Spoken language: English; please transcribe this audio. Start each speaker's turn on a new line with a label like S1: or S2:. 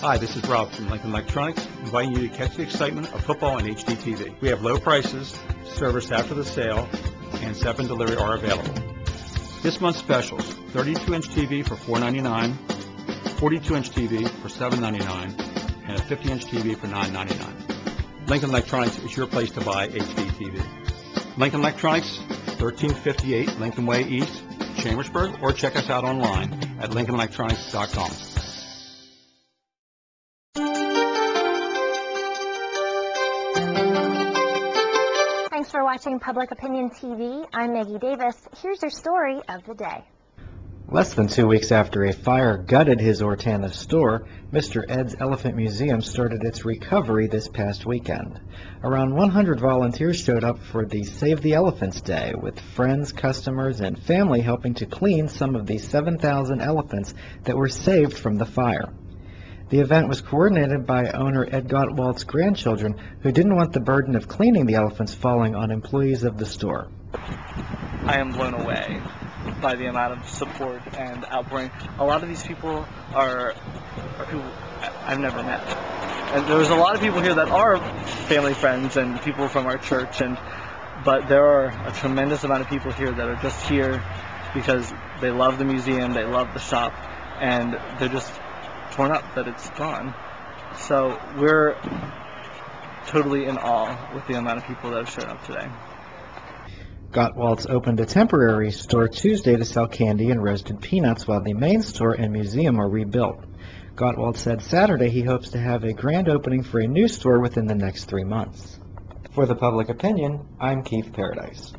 S1: Hi, this is Rob from Lincoln Electronics, inviting you to catch the excitement of football on HDTV. We have low prices, service after the sale, and seven delivery are available. This month's specials, 32-inch TV for $4.99, 42-inch TV for $7.99, and a 50-inch TV for $9.99. Lincoln Electronics is your place to buy HD TV. Lincoln Electronics, 1358 Lincoln Way East, Chambersburg, or check us out online at lincolnelectronics.com.
S2: Thanks for watching Public Opinion TV. I'm Maggie Davis. Here's your story of the day.
S3: Less than two weeks after a fire gutted his Orrtanna store, Mr. Ed's Elephant Museum started its recovery this past weekend. Around 100 volunteers showed up for the Save the Elephants Day, with friends, customers, and family helping to clean some of the 7,000 elephants that were saved from the fire. The event was coordinated by owner Ed Gotwalt's grandchildren, who didn't want the burden of cleaning the elephants falling on employees of the store.
S4: I am blown away by the amount of support and outpouring. A lot of these people are, are I've never met. And there's a lot of people here that are family friends and people from our church and but there are a tremendous amount of people here that are just here because they love the museum, they love the shop, and they're just torn up that it's gone. So we're totally in awe with the amount of people that have shown up today.
S3: Gotwalt's opened a temporary store Tuesday to sell candy and roasted peanuts while the main store and museum are rebuilt. Gottwald said Saturday he hopes to have a grand opening for a new store within the next three months. For the public opinion, I'm Keith Paradise.